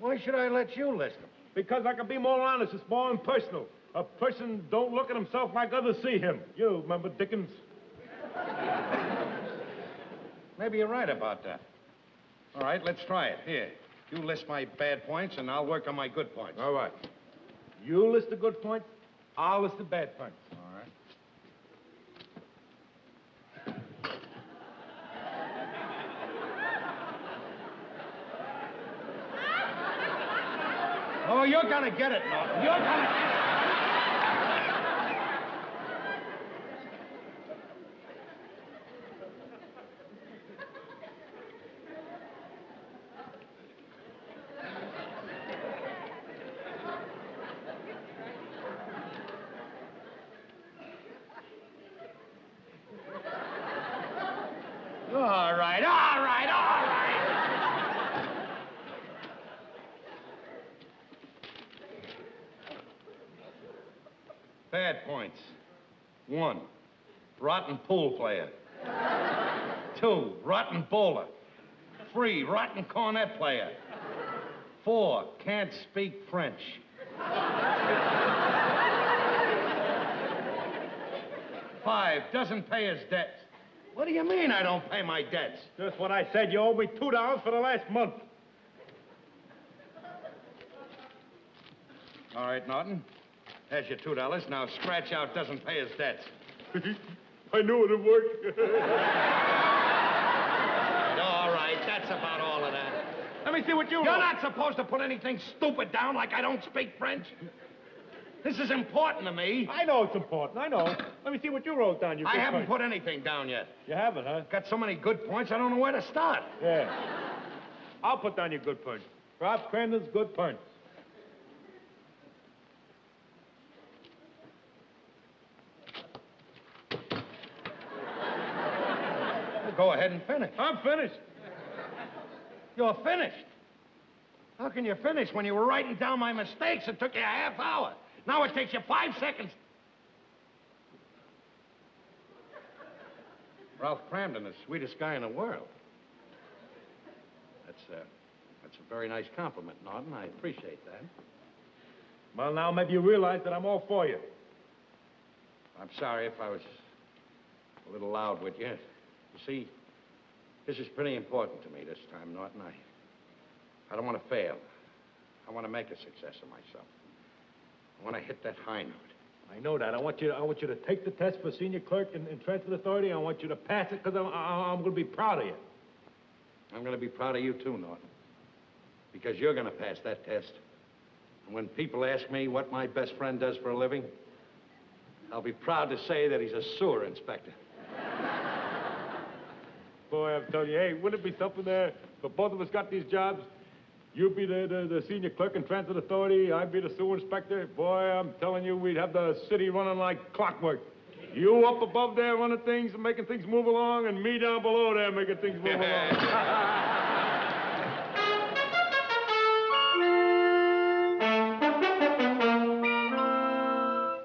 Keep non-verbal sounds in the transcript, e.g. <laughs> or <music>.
Why should I let you list them? Because I can be more honest. It's more impersonal. A person don't look at himself like others see him. You remember Dickens? Maybe you're right about that. All right, let's try it. Here, you list my bad points, and I'll work on my good points. All right. You list the good points, I'll list the bad points. All right. Oh, you're gonna get it, Norton. You're gonna get it. All right, all right, all right. Bad points. One, rotten pool player. Two, rotten bowler. Three, rotten cornet player. Four, can't speak French. Five, doesn't pay his debts. What do you mean I don't pay my debts? Just what I said. You owe me two dollars for the last month. All right, Norton. There's your two dollars. Now scratch out doesn't pay his debts. <laughs> I knew it'd work. <laughs> All right, that's about all of that. Let me see what you You're wrote. not supposed to put anything stupid down like I don't speak French. This is important to me. I know it's important. I know. Let me see what you wrote down. You I haven't point. put anything down yet. You haven't, huh? Got so many good points, I don't know where to start. Yeah. I'll put down your good points. Ralph Kramden's good points. Go ahead and finish. I'm finished. You're finished. How can you finish when you were writing down my mistakes? It took you a half hour. Now it takes you five seconds. Ralph Kramden, the sweetest guy in the world. That's, uh, that's a very nice compliment, Norton. I appreciate that. Well, now maybe you realize that I'm all for you. I'm sorry if I was a little loud with you. You see, this is pretty important to me this time, Norton. I, I don't want to fail. I want to make a success of myself. I want to hit that high note. I know that. I want you to, I want you to take the test for senior clerk in, in transit authority. I want you to pass it because I'm, I, I'm going to be proud of you. I'm going to be proud of you, too, Norton. Because you're going to pass that test. And when people ask me what my best friend does for a living, I'll be proud to say that he's a sewer inspector. I'm telling you, hey, wouldn't it be something there if both of us got these jobs? You'd be the, the, the senior clerk in transit authority, I'd be the sewer inspector. Boy, I'm telling you, we'd have the city running like clockwork. You up above there running things and making things move along, and me down below there making things move along. <laughs>